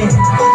Amen.